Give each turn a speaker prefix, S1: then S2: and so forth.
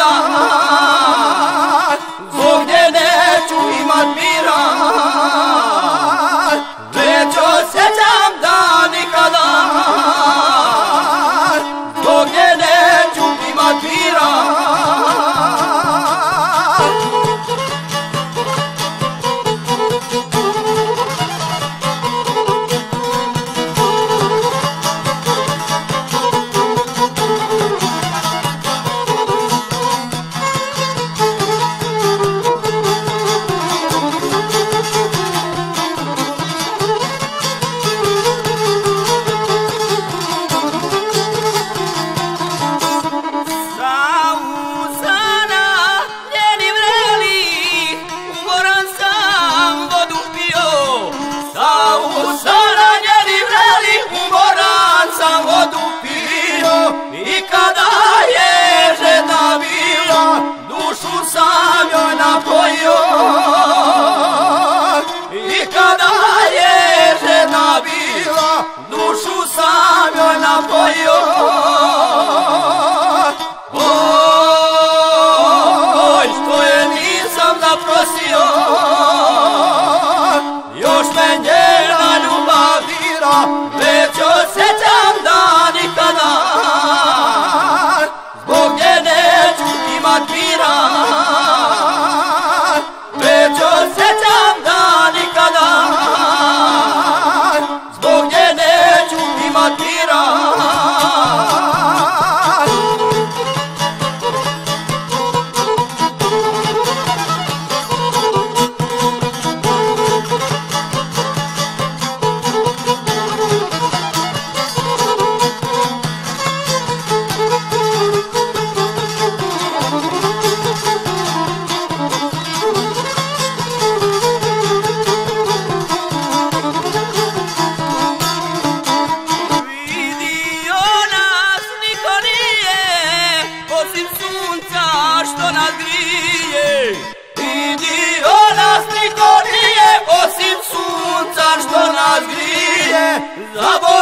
S1: 하다. Već grije